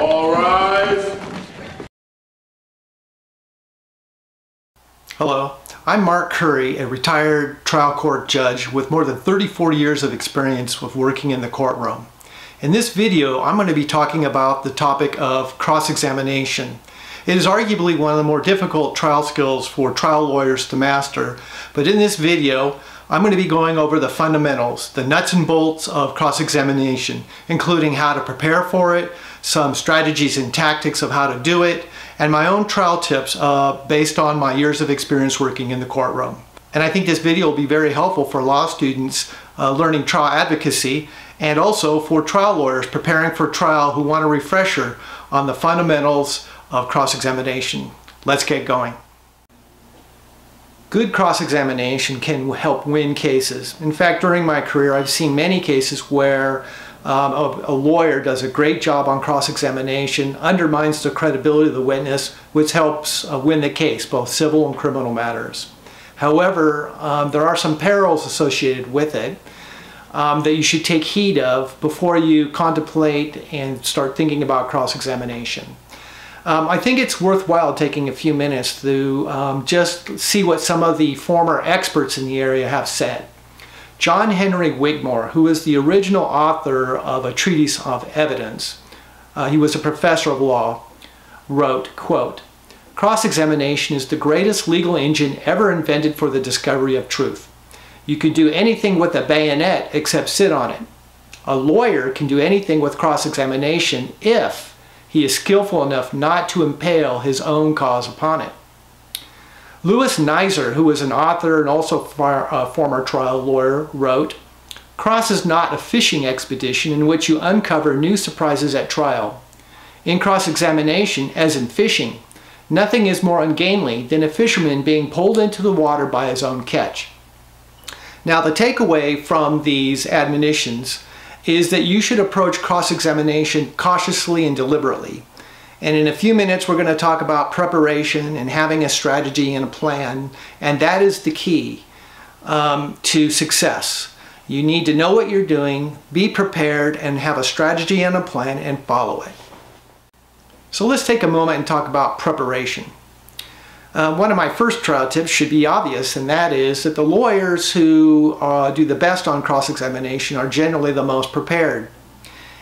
All rise. Hello, I'm Mark Curry, a retired trial court judge with more than 34 years of experience with working in the courtroom. In this video, I'm going to be talking about the topic of cross-examination. It is arguably one of the more difficult trial skills for trial lawyers to master, but in this video, I'm going to be going over the fundamentals, the nuts and bolts of cross-examination, including how to prepare for it, some strategies and tactics of how to do it, and my own trial tips uh, based on my years of experience working in the courtroom. And I think this video will be very helpful for law students uh, learning trial advocacy and also for trial lawyers preparing for trial who want a refresher on the fundamentals of cross-examination. Let's get going. Good cross-examination can help win cases. In fact, during my career, I've seen many cases where um, a, a, lawyer does a great job on cross-examination, undermines the credibility of the witness, which helps uh, win the case, both civil and criminal matters. However, um, there are some perils associated with it um, that you should take heed of before you contemplate and start thinking about cross-examination. Um, I think it's worthwhile taking a few minutes to um, just see what some of the former experts in the area have said. John Henry Wigmore, who is the original author of a treatise of evidence, uh, he was a professor of law, wrote, quote, Cross-examination is the greatest legal engine ever invented for the discovery of truth. You can do anything with a bayonet except sit on it. A lawyer can do anything with cross-examination if he is skillful enough not to impale his own cause upon it. Louis Nizer, who was an author and also a uh, former trial lawyer, wrote, Cross is not a fishing expedition in which you uncover new surprises at trial. In cross-examination, as in fishing, nothing is more ungainly than a fisherman being pulled into the water by his own catch. Now the takeaway from these admonitions is that you should approach cross-examination cautiously and deliberately. And in a few minutes, we're going to talk about preparation and having a strategy and a plan. And that is the key um, to success. You need to know what you're doing, be prepared, and have a strategy and a plan and follow it. So let's take a moment and talk about preparation. Uh, one of my first trial tips should be obvious, and that is that the lawyers who uh, do the best on cross-examination are generally the most prepared.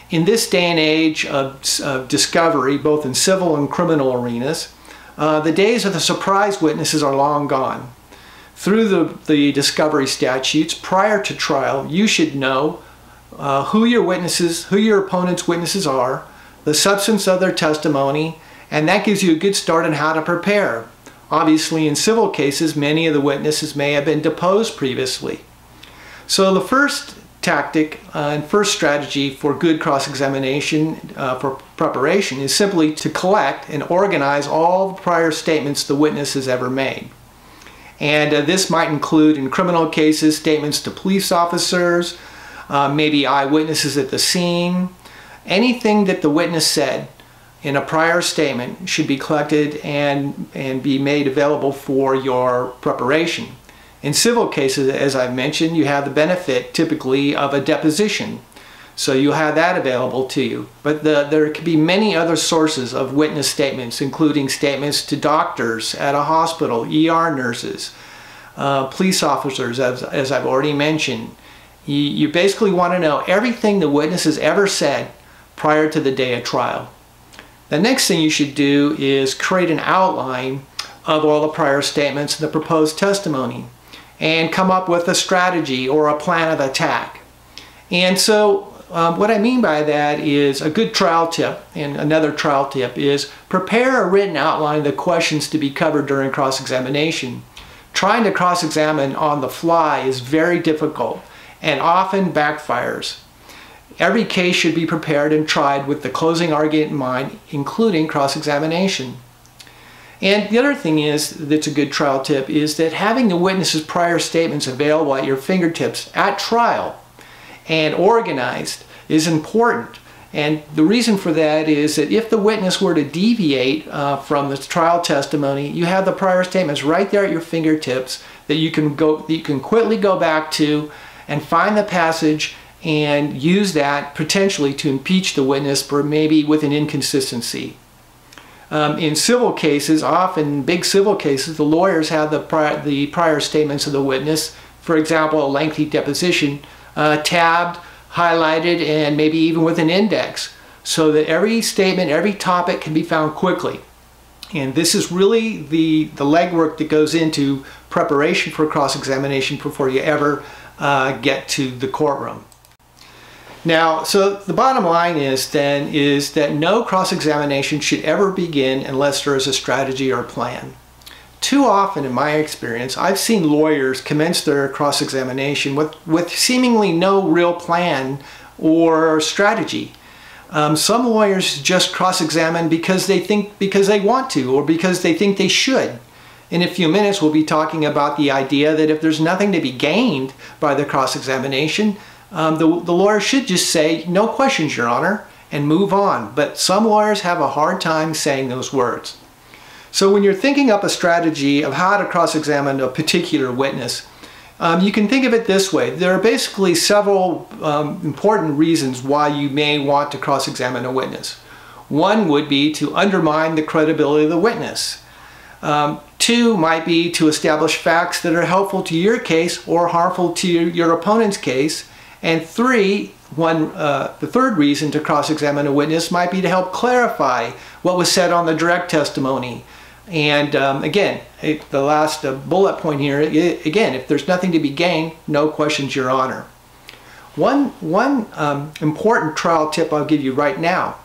In this day and age of, of discovery, both in civil and criminal arenas, uh, the days of the surprise witnesses are long gone. Through the, the discovery statutes, prior to trial, you should know uh, who your witnesses, who your opponent's witnesses are, the substance of their testimony, and that gives you a good start on how to prepare. Obviously, in civil cases, many of the witnesses may have been deposed previously. So the first tactic uh, and first strategy for good cross-examination uh, for preparation is simply to collect and organize all prior statements the witness has ever made. And uh, this might include, in criminal cases, statements to police officers, uh, maybe eyewitnesses at the scene, anything that the witness said in a prior statement should be collected and, and be made available for your preparation. In civil cases, as I've mentioned, you have the benefit typically of a deposition. So you have that available to you. But the, there could be many other sources of witness statements, including statements to doctors at a hospital, ER nurses, uh, police officers, as, as I've already mentioned. You, you basically want to know everything the witness has ever said prior to the day of trial. The next thing you should do is create an outline of all the prior statements and the proposed testimony and come up with a strategy or a plan of attack. And so um, what I mean by that is a good trial tip and another trial tip is prepare a written outline of the questions to be covered during cross-examination. Trying to cross-examine on the fly is very difficult and often backfires. Every case should be prepared and tried with the closing argument in mind, including cross-examination. And the other thing is, that's a good trial tip, is that having the witness's prior statements available at your fingertips at trial and organized is important. And the reason for that is that if the witness were to deviate uh, from the trial testimony, you have the prior statements right there at your fingertips that you can go, that you can quickly go back to and find the passage and use that potentially to impeach the witness for maybe with an inconsistency. Um, in civil cases, often big civil cases, the lawyers have the prior, the prior statements of the witness, for example, a lengthy deposition, uh, tabbed, highlighted, and maybe even with an index, so that every statement, every topic can be found quickly. And this is really the, the legwork that goes into preparation for cross-examination before you ever uh, get to the courtroom. Now, so the bottom line is then is that no cross-examination should ever begin unless there is a strategy or plan. Too often in my experience, I've seen lawyers commence their cross-examination with, with seemingly no real plan or strategy. Um, some lawyers just cross-examine because they think because they want to or because they think they should. In a few minutes, we'll be talking about the idea that if there's nothing to be gained by the cross-examination, um, the, the lawyer should just say, no questions, Your Honor, and move on. But some lawyers have a hard time saying those words. So when you're thinking up a strategy of how to cross-examine a particular witness, um, you can think of it this way. There are basically several um, important reasons why you may want to cross-examine a witness. One would be to undermine the credibility of the witness. Um, two might be to establish facts that are helpful to your case or harmful to your opponent's case. And three, one, uh, the third reason to cross-examine a witness might be to help clarify what was said on the direct testimony and um, again, the last uh, bullet point here, again, if there's nothing to be gained, no questions, Your Honor. One, one um, important trial tip I'll give you right now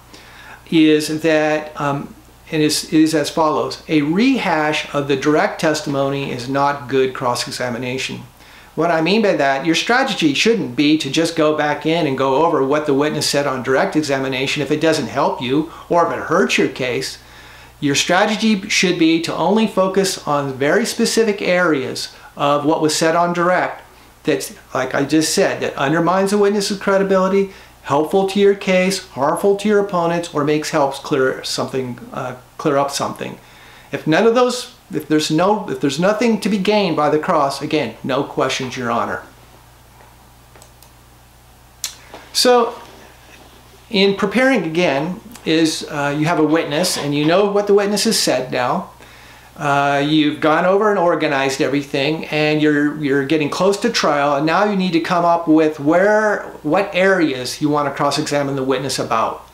is that, um, it is, is as follows. A rehash of the direct testimony is not good cross-examination. What I mean by that, your strategy shouldn't be to just go back in and go over what the witness said on direct examination if it doesn't help you or if it hurts your case. Your strategy should be to only focus on very specific areas of what was said on direct that's, like I just said, that undermines a witness's credibility, helpful to your case, harmful to your opponents, or makes helps clear something, uh, clear up something. If none of those, if there's no, if there's nothing to be gained by the cross, again, no questions, Your Honor. So, in preparing again, is uh, you have a witness and you know what the witness has said now. Uh, you've gone over and organized everything and you're you're getting close to trial and now you need to come up with where what areas you want to cross-examine the witness about.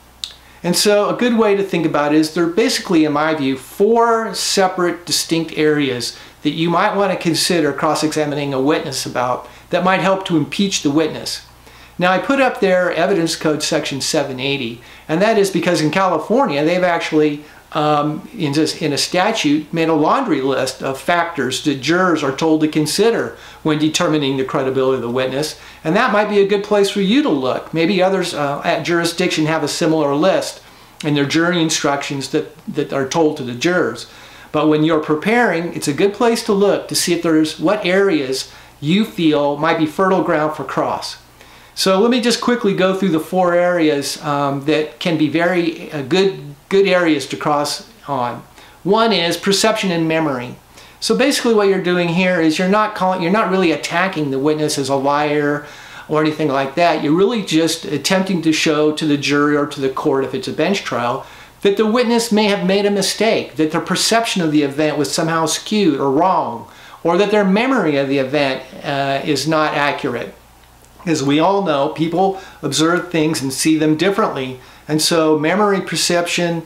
And so a good way to think about it is there are basically in my view four separate distinct areas that you might want to consider cross-examining a witness about that might help to impeach the witness. Now I put up there evidence code section 780 and that is because in California they've actually um, in, this, in a statute made a laundry list of factors that jurors are told to consider when determining the credibility of the witness and that might be a good place for you to look. Maybe others uh, at jurisdiction have a similar list in their jury instructions that, that are told to the jurors. But when you're preparing, it's a good place to look to see if there's what areas you feel might be fertile ground for cross. So let me just quickly go through the four areas um, that can be very uh, good, good areas to cross on. One is perception and memory. So basically what you're doing here is you're not calling, you're not really attacking the witness as a liar or anything like that. You're really just attempting to show to the jury or to the court if it's a bench trial that the witness may have made a mistake, that their perception of the event was somehow skewed or wrong, or that their memory of the event uh, is not accurate. As we all know, people observe things and see them differently. And so memory perception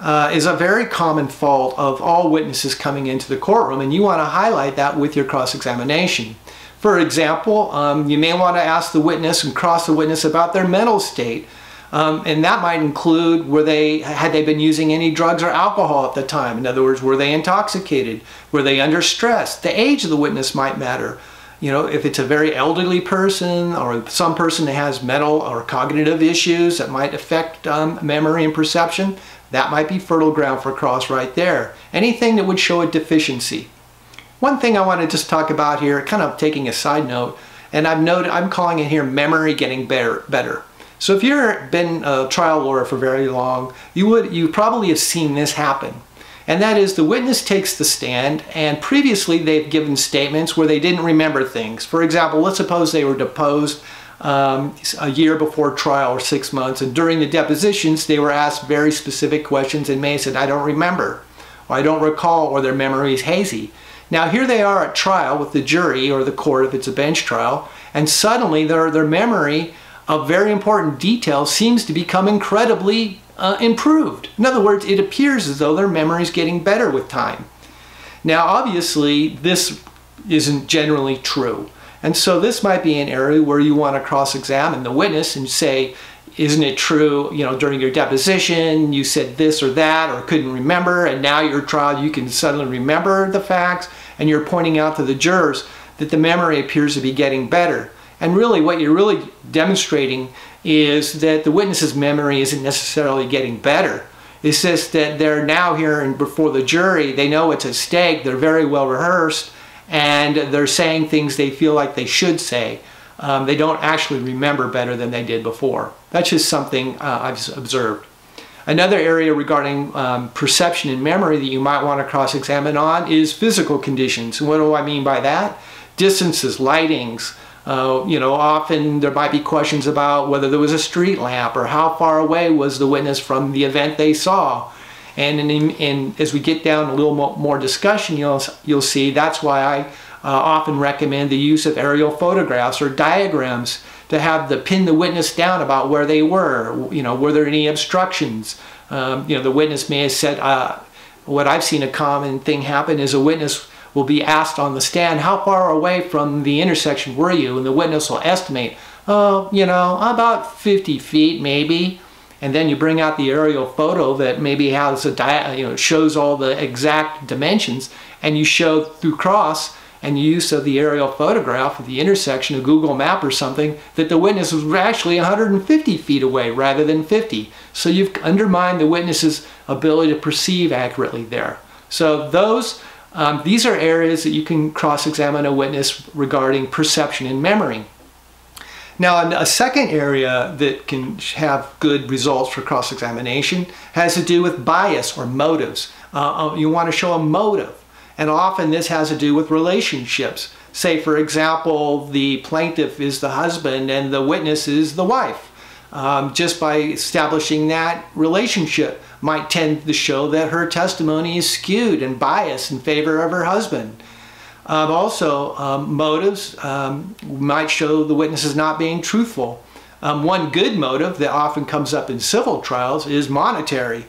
uh, is a very common fault of all witnesses coming into the courtroom, and you want to highlight that with your cross-examination. For example, um, you may want to ask the witness and cross the witness about their mental state. Um, and that might include were they had they been using any drugs or alcohol at the time in other words were they intoxicated were they under stress the age of the witness might matter you know, if it's a very elderly person or some person that has mental or cognitive issues that might affect um, memory and perception, that might be fertile ground for cross right there. Anything that would show a deficiency. One thing I want to just talk about here, kind of taking a side note, and I've noted, I'm calling it here memory getting better. better. So if you've been a trial lawyer for very long, you would you probably have seen this happen and that is the witness takes the stand and previously they've given statements where they didn't remember things. For example, let's suppose they were deposed um, a year before trial or six months. And during the depositions, they were asked very specific questions and may have said, I don't remember, or I don't recall, or their memory is hazy. Now here they are at trial with the jury or the court if it's a bench trial, and suddenly their, their memory of very important detail seems to become incredibly uh, improved. In other words, it appears as though their memory is getting better with time. Now obviously this isn't generally true. And so this might be an area where you want to cross-examine the witness and say, isn't it true, you know, during your deposition you said this or that or couldn't remember and now your trial you can suddenly remember the facts and you're pointing out to the jurors that the memory appears to be getting better. And really what you're really demonstrating is that the witness's memory isn't necessarily getting better. It's just that they're now here and before the jury, they know it's at stake, they're very well rehearsed, and they're saying things they feel like they should say. Um, they don't actually remember better than they did before. That's just something uh, I've observed. Another area regarding um, perception and memory that you might want to cross-examine on is physical conditions. And what do I mean by that? Distances, lightings. Uh, you know, often there might be questions about whether there was a street lamp or how far away was the witness from the event they saw. And in, in, as we get down a little more discussion, you'll, you'll see that's why I uh, often recommend the use of aerial photographs or diagrams to have the pin the witness down about where they were. You know, were there any obstructions? Um, you know, the witness may have said, uh, what I've seen a common thing happen is a witness will be asked on the stand, how far away from the intersection were you? And the witness will estimate, oh, you know, about 50 feet maybe and then you bring out the aerial photo that maybe has a you know shows all the exact dimensions and you show through cross and use of the aerial photograph of the intersection, a Google map or something, that the witness was actually 150 feet away rather than 50. So you've undermined the witness's ability to perceive accurately there. So those, um, these are areas that you can cross-examine a witness regarding perception and memory. Now, a second area that can have good results for cross-examination has to do with bias or motives. Uh, uh, you want to show a motive, and often this has to do with relationships. Say, for example, the plaintiff is the husband and the witness is the wife. Um, just by establishing that relationship might tend to show that her testimony is skewed and biased in favor of her husband. Um, also, um, motives um, might show the witness is not being truthful. Um, one good motive that often comes up in civil trials is monetary,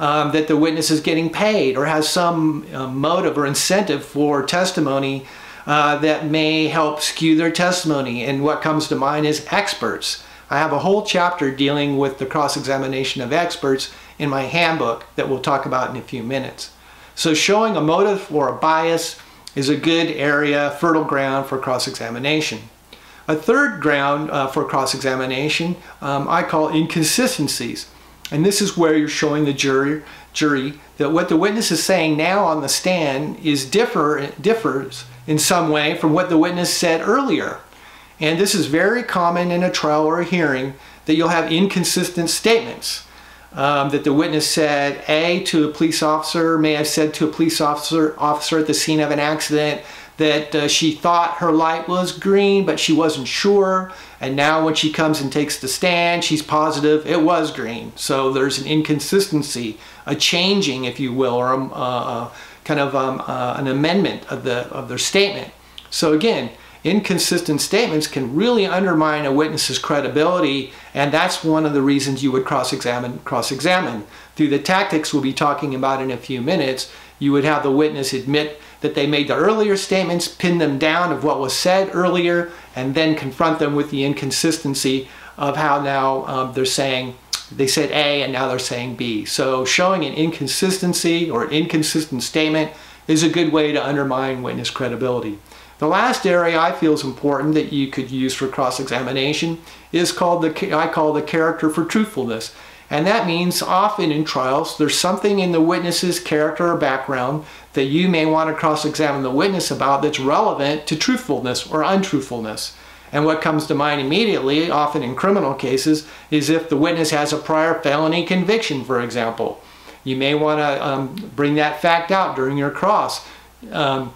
um, that the witness is getting paid or has some uh, motive or incentive for testimony uh, that may help skew their testimony. And what comes to mind is experts. I have a whole chapter dealing with the cross-examination of experts in my handbook that we'll talk about in a few minutes. So showing a motive or a bias is a good area, fertile ground for cross-examination. A third ground uh, for cross-examination um, I call inconsistencies. And this is where you're showing the jury, jury that what the witness is saying now on the stand is differ, differs in some way from what the witness said earlier. And this is very common in a trial or a hearing that you'll have inconsistent statements um, that the witness said A to a police officer, may have said to a police officer, officer at the scene of an accident that uh, she thought her light was green, but she wasn't sure. And now when she comes and takes the stand, she's positive it was green. So there's an inconsistency, a changing, if you will, or a, a kind of um, uh, an amendment of, the, of their statement. So again, inconsistent statements can really undermine a witness's credibility and that's one of the reasons you would cross-examine cross-examine. Through the tactics we'll be talking about in a few minutes you would have the witness admit that they made the earlier statements pin them down of what was said earlier and then confront them with the inconsistency of how now um, they're saying they said A and now they're saying B. So showing an inconsistency or an inconsistent statement is a good way to undermine witness credibility the last area I feel is important that you could use for cross-examination is called the, I call the character for truthfulness. And that means often in trials, there's something in the witness's character or background that you may want to cross-examine the witness about that's relevant to truthfulness or untruthfulness. And what comes to mind immediately, often in criminal cases, is if the witness has a prior felony conviction, for example. You may want to um, bring that fact out during your cross. Um,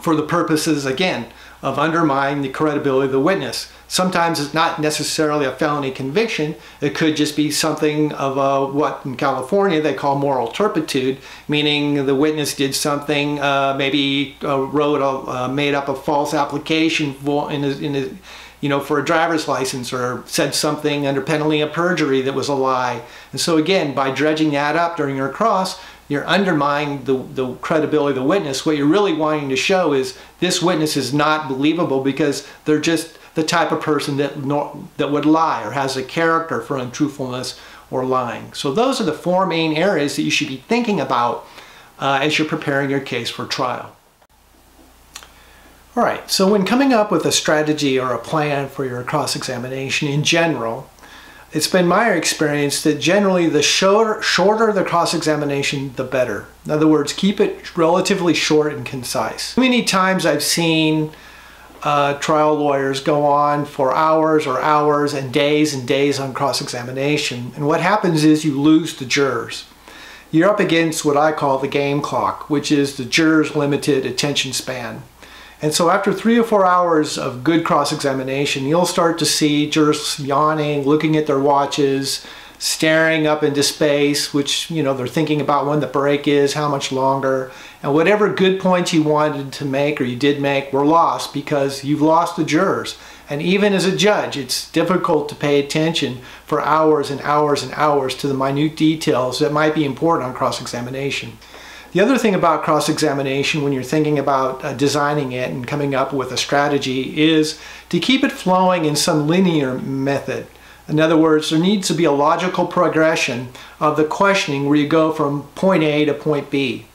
for the purposes, again, of undermining the credibility of the witness. Sometimes it's not necessarily a felony conviction. It could just be something of a, what in California they call moral turpitude, meaning the witness did something, uh, maybe uh, wrote a, uh, made up a false application for, in, a, in you know, for a driver's license or said something under penalty of perjury that was a lie. And so again, by dredging that up during your cross, you're undermining the, the credibility of the witness. What you're really wanting to show is this witness is not believable because they're just the type of person that, that would lie or has a character for untruthfulness or lying. So those are the four main areas that you should be thinking about uh, as you're preparing your case for trial. All right, so when coming up with a strategy or a plan for your cross-examination in general, it's been my experience that generally the shorter, shorter the cross-examination, the better. In other words, keep it relatively short and concise. Many times I've seen uh, trial lawyers go on for hours or hours and days and days on cross-examination. And what happens is you lose the jurors. You're up against what I call the game clock, which is the juror's limited attention span. And so after three or four hours of good cross-examination, you'll start to see jurors yawning, looking at their watches, staring up into space, which, you know, they're thinking about when the break is, how much longer. And whatever good points you wanted to make or you did make were lost because you've lost the jurors. And even as a judge, it's difficult to pay attention for hours and hours and hours to the minute details that might be important on cross-examination. The other thing about cross-examination when you're thinking about uh, designing it and coming up with a strategy is to keep it flowing in some linear method. In other words, there needs to be a logical progression of the questioning where you go from point A to point B.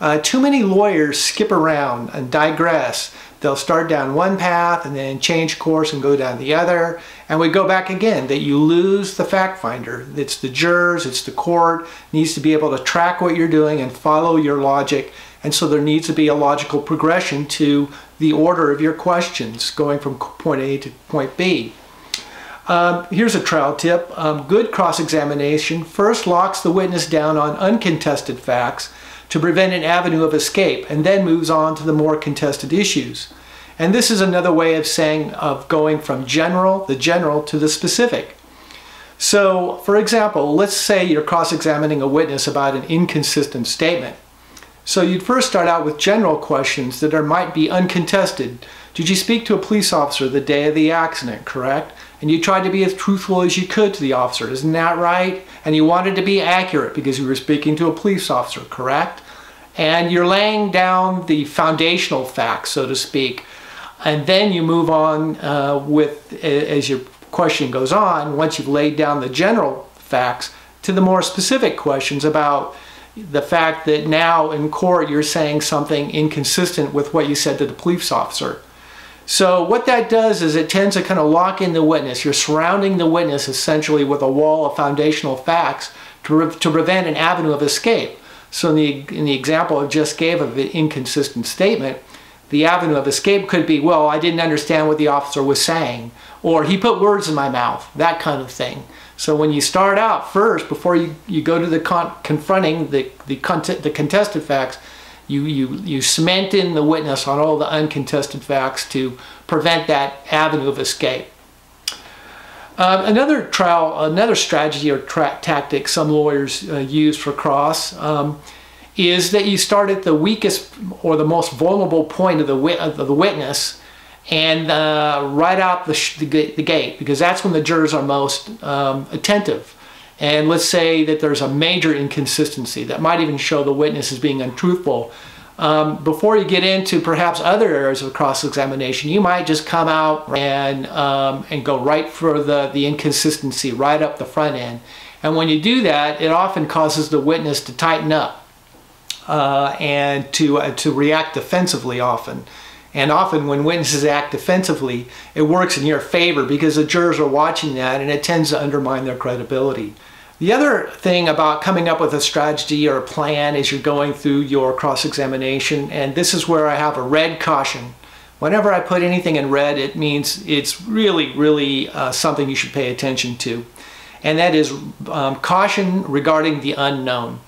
Uh, too many lawyers skip around and digress they'll start down one path and then change course and go down the other. And we go back again, that you lose the fact finder. It's the jurors, it's the court, needs to be able to track what you're doing and follow your logic. And so there needs to be a logical progression to the order of your questions going from point A to point B. Um, here's a trial tip. Um, good cross-examination first locks the witness down on uncontested facts to prevent an avenue of escape and then moves on to the more contested issues. And this is another way of saying of going from general, the general, to the specific. So, for example, let's say you're cross-examining a witness about an inconsistent statement. So you'd first start out with general questions that are, might be uncontested. Did you speak to a police officer the day of the accident, correct? And you tried to be as truthful as you could to the officer, isn't that right? And you wanted to be accurate because you were speaking to a police officer, correct? And you're laying down the foundational facts, so to speak. And then you move on uh, with, as your question goes on, once you've laid down the general facts, to the more specific questions about the fact that now in court you're saying something inconsistent with what you said to the police officer. So what that does is it tends to kind of lock in the witness. You're surrounding the witness essentially with a wall of foundational facts to, to prevent an avenue of escape. So in the, in the example I just gave of the inconsistent statement, the avenue of escape could be, well, I didn't understand what the officer was saying, or he put words in my mouth, that kind of thing. So when you start out first, before you, you go to the con confronting the, the, the contested facts, you, you, you cement in the witness on all the uncontested facts to prevent that avenue of escape. Um, another trial, another strategy or tactic some lawyers uh, use for cross um, is that you start at the weakest or the most vulnerable point of the, of the witness and uh, right out the, the, the, gate because that's when the jurors are most um, attentive. And let's say that there's a major inconsistency that might even show the witness is being untruthful. Um, before you get into perhaps other areas of cross-examination, you might just come out and, um, and go right for the, the inconsistency, right up the front end. And when you do that, it often causes the witness to tighten up uh, and to, uh, to react defensively often. And often when witnesses act defensively, it works in your favor because the jurors are watching that and it tends to undermine their credibility. The other thing about coming up with a strategy or a plan as you're going through your cross-examination, and this is where I have a red caution. Whenever I put anything in red, it means it's really, really uh, something you should pay attention to. And that is um, caution regarding the unknown.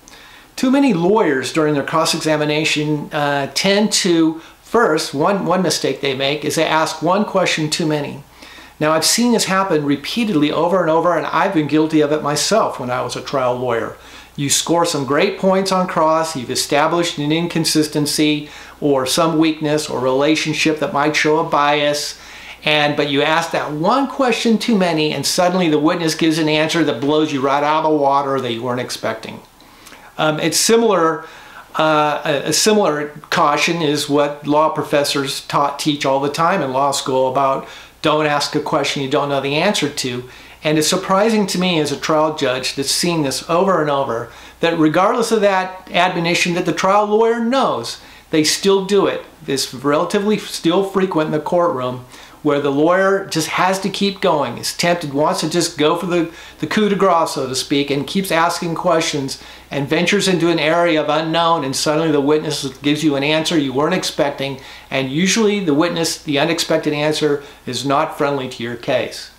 Too many lawyers during their cross-examination uh, tend to First, one, one mistake they make is they ask one question too many. Now, I've seen this happen repeatedly over and over, and I've been guilty of it myself when I was a trial lawyer. You score some great points on cross, you've established an inconsistency or some weakness or relationship that might show a bias, and but you ask that one question too many, and suddenly the witness gives an answer that blows you right out of the water that you weren't expecting. Um, it's similar uh, a, similar caution is what law professors taught teach all the time in law school about don't ask a question you don't know the answer to. And it's surprising to me as a trial judge that's seen this over and over that regardless of that admonition that the trial lawyer knows, they still do it. It's relatively still frequent in the courtroom where the lawyer just has to keep going, is tempted, wants to just go for the, the coup de grace, so to speak, and keeps asking questions and ventures into an area of unknown and suddenly the witness gives you an answer you weren't expecting and usually the witness, the unexpected answer is not friendly to your case.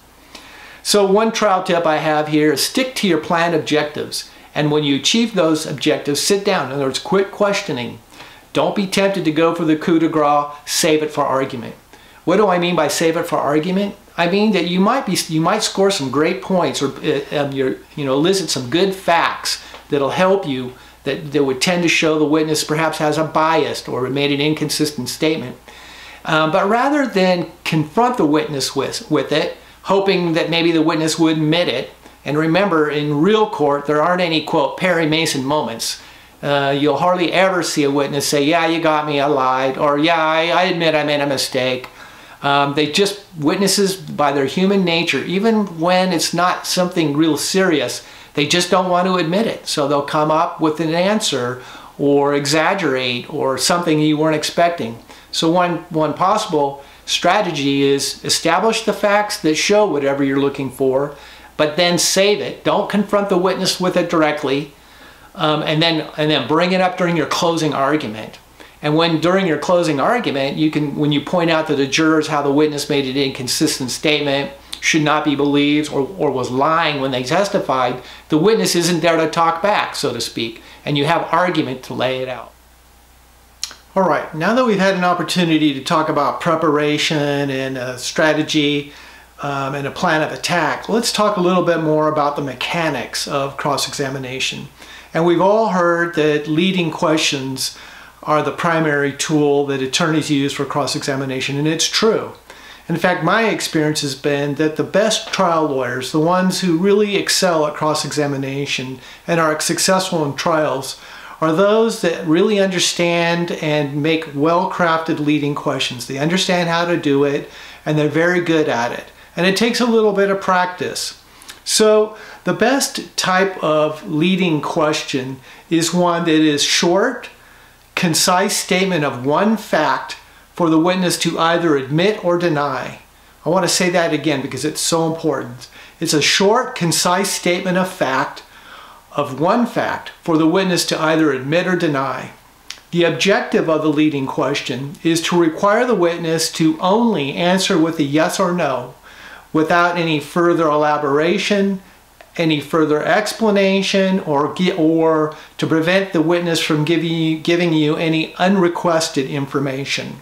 So one trial tip I have here is stick to your planned objectives and when you achieve those objectives, sit down. In other words, quit questioning. Don't be tempted to go for the coup de grace, save it for argument. What do I mean by save it for argument? I mean that you might be you might score some great points or uh, um, you know elicit some good facts that'll help you that, that would tend to show the witness perhaps has a bias or made an inconsistent statement. Um, but rather than confront the witness with, with it, hoping that maybe the witness would admit it, and remember in real court there aren't any quote Perry Mason moments. Uh, you'll hardly ever see a witness say, yeah, you got me, I lied, or yeah, I, I admit I made a mistake. Um, they just, witnesses by their human nature, even when it's not something real serious, they just don't want to admit it. So they'll come up with an answer or exaggerate or something you weren't expecting. So one, one possible strategy is establish the facts that show whatever you're looking for, but then save it. Don't confront the witness with it directly, um, and then and then bring it up during your closing argument. And when during your closing argument, you can, when you point out to the jurors how the witness made an inconsistent statement, should not be believed, or, or was lying when they testified, the witness isn't there to talk back, so to speak, and you have argument to lay it out. All right, now that we've had an opportunity to talk about preparation and a strategy um, and a plan of attack, let's talk a little bit more about the mechanics of cross-examination. And we've all heard that leading questions are the primary tool that attorneys use for cross-examination, and it's true. In fact, my experience has been that the best trial lawyers, the ones who really excel at cross-examination and are successful in trials, are those that really understand and make well-crafted leading questions. They understand how to do it, and they're very good at it. And it takes a little bit of practice. So the best type of leading question is one that is short, concise statement of one fact for the witness to either admit or deny. I want to say that again because it's so important. It's a short, concise statement of fact, of one fact, for the witness to either admit or deny. The objective of the leading question is to require the witness to only answer with a yes or no without any further elaboration, any further explanation or or to prevent the witness from giving you, giving you any unrequested information.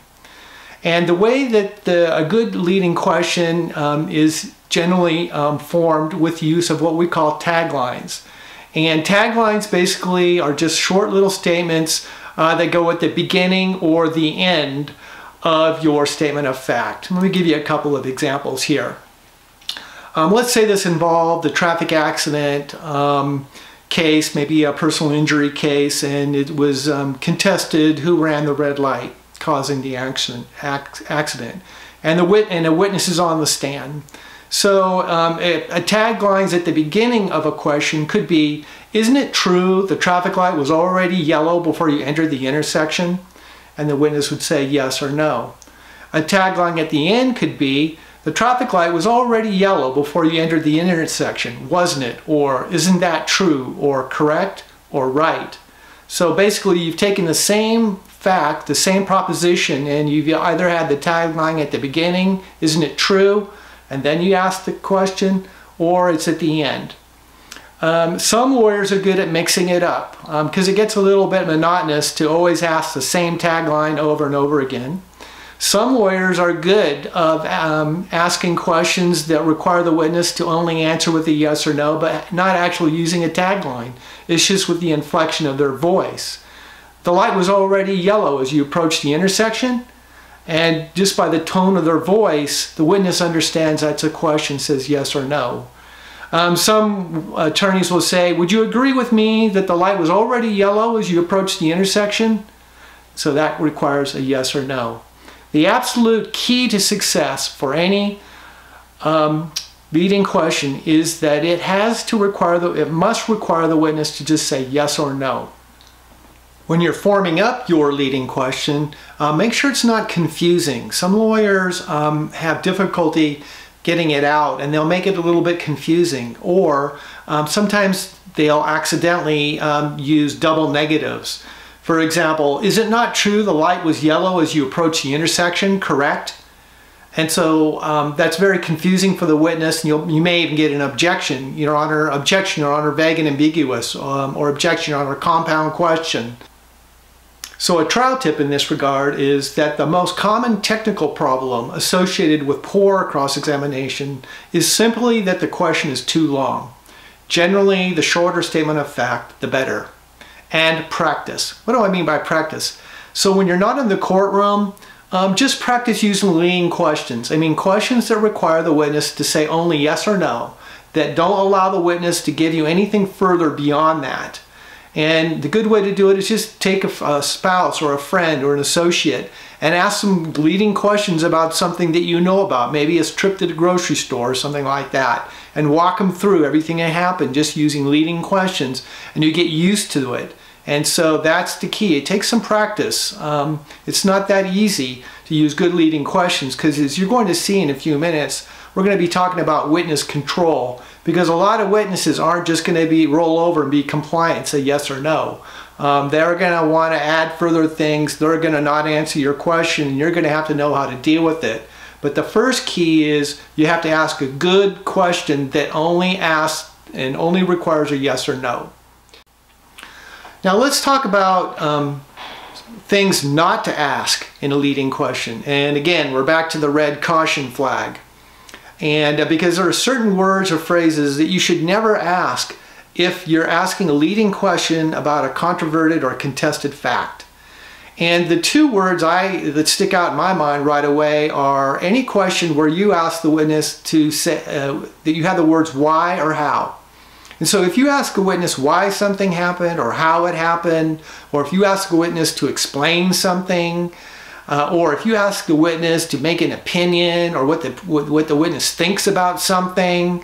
And the way that the, a good leading question um, is generally um, formed with use of what we call taglines. And taglines basically are just short little statements uh, that go at the beginning or the end of your statement of fact. Let me give you a couple of examples here. Um, let's say this involved a traffic accident um, case, maybe a personal injury case, and it was um, contested who ran the red light causing the accident. accident. And, the wit and a witness is on the stand. So um, a, a tagline at the beginning of a question could be, isn't it true the traffic light was already yellow before you entered the intersection? And the witness would say yes or no. A tagline at the end could be, the traffic light was already yellow before you entered the intersection, wasn't it? Or isn't that true? Or correct? Or right? So basically you've taken the same fact, the same proposition, and you've either had the tagline at the beginning, isn't it true? And then you ask the question, or it's at the end. Um, some lawyers are good at mixing it up because um, it gets a little bit monotonous to always ask the same tagline over and over again. Some lawyers are good of um, asking questions that require the witness to only answer with a yes or no, but not actually using a tagline. It's just with the inflection of their voice. The light was already yellow as you approached the intersection, and just by the tone of their voice, the witness understands that's a question, says yes or no. Um, some attorneys will say, would you agree with me that the light was already yellow as you approached the intersection? So that requires a yes or no. The absolute key to success for any um, leading question is that it has to require the, it must require the witness to just say yes or no. When you're forming up your leading question, uh, make sure it's not confusing. Some lawyers um, have difficulty getting it out and they'll make it a little bit confusing or um, sometimes they'll accidentally um, use double negatives. For example, is it not true the light was yellow as you approached the intersection, correct? And so um, that's very confusing for the witness. And you may even get an objection, Your Honor, objection, Your Honor, vague and ambiguous, um, or objection, Your Honor, compound question. So a trial tip in this regard is that the most common technical problem associated with poor cross-examination is simply that the question is too long. Generally, the shorter statement of fact, the better. And practice. What do I mean by practice? So when you're not in the courtroom, um, just practice using leading questions. I mean questions that require the witness to say only yes or no, that don't allow the witness to give you anything further beyond that. And the good way to do it is just take a, a, spouse or a friend or an associate and ask some leading questions about something that you know about, maybe a trip to the grocery store or something like that, and walk them through everything that happened just using leading questions, and you get used to it. And so that's the key. It takes some practice. Um, it's not that easy to use good leading questions because as you're going to see in a few minutes, we're going to be talking about witness control because a lot of witnesses aren't just going to be roll over and be compliant, say yes or no. Um, they're going to want to add further things. They're going to not answer your question. And you're going to have to know how to deal with it. But the first key is you have to ask a good question that only asks and only requires a yes or no. Now let's talk about um, things not to ask in a leading question. And again, we're back to the red caution flag. And uh, because there are certain words or phrases that you should never ask if you're asking a leading question about a controverted or contested fact. And the two words I that stick out in my mind right away are any question where you ask the witness to say uh, that you have the words why or how. And so if you ask a witness why something happened or how it happened, or if you ask a witness to explain something, uh, or if you ask the witness to make an opinion or what the, what, what the witness thinks about something,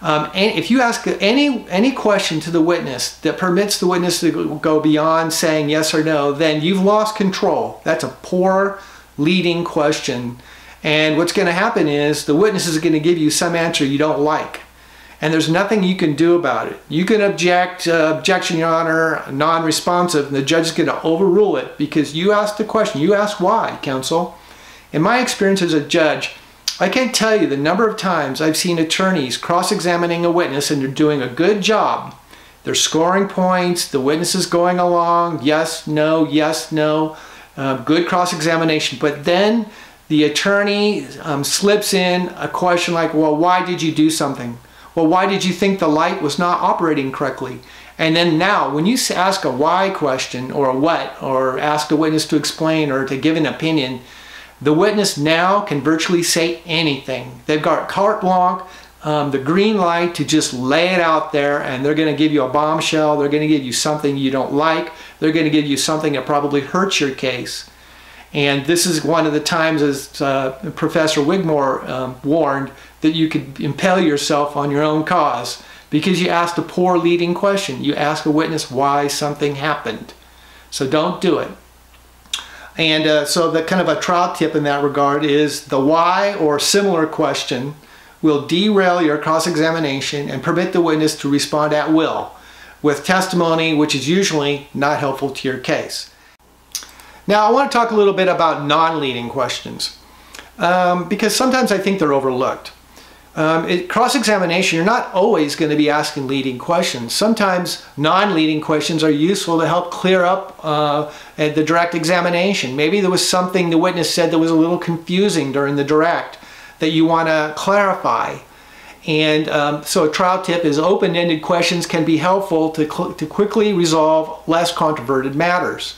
um, if you ask any, any question to the witness that permits the witness to go beyond saying yes or no, then you've lost control. That's a poor leading question. And what's going to happen is the witness is going to give you some answer you don't like and there's nothing you can do about it. You can object, uh, objection, Your Honor, non-responsive, and the judge is going to overrule it because you asked the question. You asked why, counsel. In my experience as a judge, I can't tell you the number of times I've seen attorneys cross-examining a witness and they're doing a good job. They're scoring points, the witness is going along, yes, no, yes, no, uh, good cross-examination. But then the attorney um, slips in a question like, well, why did you do something? Well, why did you think the light was not operating correctly? And then now, when you ask a why question or a what, or ask a witness to explain or to give an opinion, the witness now can virtually say anything. They've got carte blanche, um, the green light to just lay it out there and they're going to give you a bombshell. They're going to give you something you don't like. They're going to give you something that probably hurts your case. And this is one of the times, as uh, Professor Wigmore um, warned, that you could impel yourself on your own cause because you asked a poor leading question. You ask a witness why something happened. So don't do it. And uh, so the kind of a trial tip in that regard is the why or similar question will derail your cross-examination and permit the witness to respond at will with testimony which is usually not helpful to your case. Now I want to talk a little bit about non-leading questions um, because sometimes I think they're overlooked. Um, cross-examination, you're not always going to be asking leading questions. Sometimes non-leading questions are useful to help clear up uh, the direct examination. Maybe there was something the witness said that was a little confusing during the direct that you want to clarify. And um, so a trial tip is open-ended questions can be helpful to, to quickly resolve less controverted matters.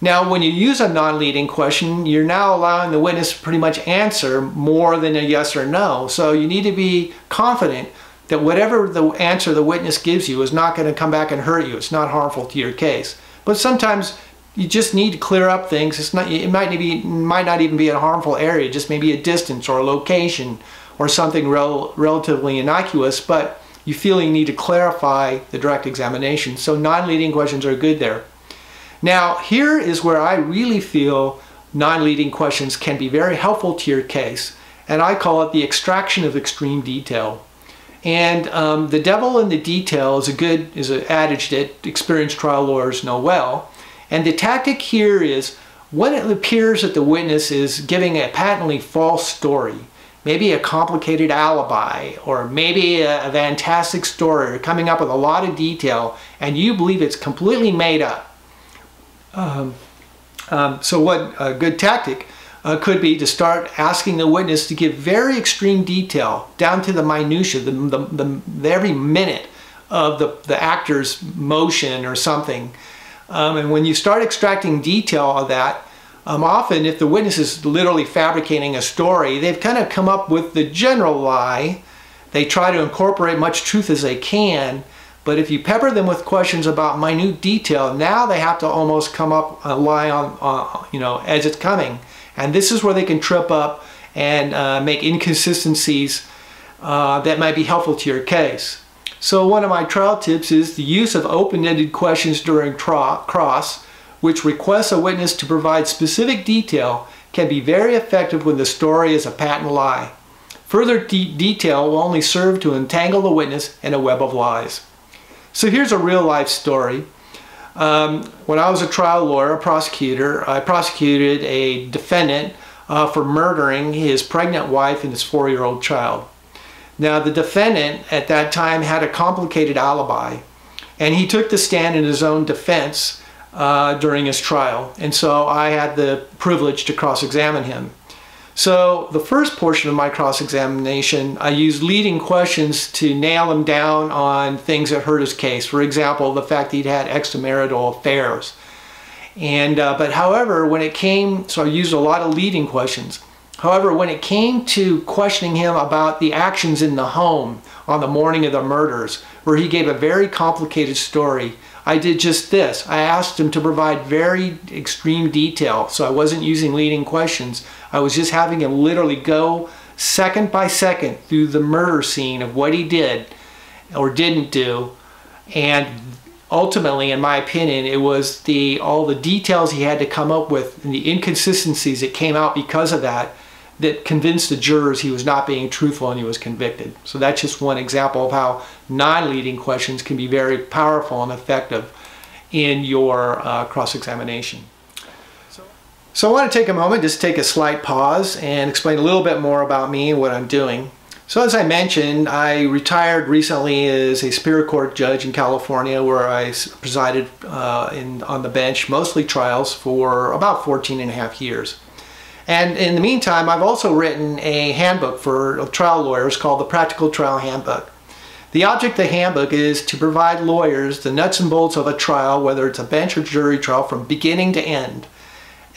Now, when you use a non-leading question, you're now allowing the witness to pretty much answer more than a yes or no. So you need to be confident that whatever the answer the witness gives you is not going to come back and hurt you. It's not harmful to your case. But sometimes you just need to clear up things. It's not, it might, be, might not even be a harmful area, just maybe a distance or a location or something rel relatively innocuous, but you feel you need to clarify the direct examination. So non-leading questions are good there. Now, here is where I really feel non-leading questions can be very helpful to your case, and I call it the extraction of extreme detail. And um, the devil in the detail is a good is an adage that experienced trial lawyers know well. And the tactic here is when it appears that the witness is giving a patently false story, maybe a complicated alibi, or maybe a, a fantastic story, or coming up with a lot of detail, and you believe it's completely made up um, um, so what a good tactic uh, could be to start asking the witness to give very extreme detail down to the minutia, the, the, the, every minute of the, the actor's motion or something. Um, and when you start extracting detail of that, um, often if the witness is literally fabricating a story, they've kind of come up with the general lie. They try to incorporate much truth as they can, but if you pepper them with questions about minute detail, now they have to almost come up, uh, lie on, uh, you know, as it's coming. And this is where they can trip up and uh, make inconsistencies uh, that might be helpful to your case. So one of my trial tips is the use of open-ended questions during cross, which requests a witness to provide specific detail, can be very effective when the story is a patent lie. Further de detail will only serve to entangle the witness in a web of lies. So here's a real life story. Um, when I was a trial lawyer, a prosecutor, I prosecuted a defendant uh, for murdering his pregnant wife and his four-year-old child. Now the defendant at that time had a complicated alibi and he took the stand in his own defense uh, during his trial and so I had the privilege to cross-examine him. So the first portion of my cross-examination, I used leading questions to nail him down on things that hurt his case. For example, the fact that he'd had extramarital affairs. And, uh, but however, when it came, so I used a lot of leading questions. However, when it came to questioning him about the actions in the home on the morning of the murders, where he gave a very complicated story, I did just this. I asked him to provide very extreme detail, so I wasn't using leading questions. I was just having him literally go second by second through the murder scene of what he did or didn't do. And ultimately, in my opinion, it was the all the details he had to come up with and the inconsistencies that came out because of that that convinced the jurors he was not being truthful and he was convicted. So that's just one example of how non-leading questions can be very powerful and effective in your uh, cross-examination. So I want to take a moment, just take a slight pause and explain a little bit more about me and what I'm doing. So as I mentioned, I retired recently as a Superior Court judge in California where I presided uh, in, on the bench, mostly trials, for about 14 and a half years. And in the meantime, I've also written a handbook for trial lawyers called the Practical Trial Handbook. The object of the handbook is to provide lawyers the nuts and bolts of a trial, whether it's a bench or jury trial, from beginning to end.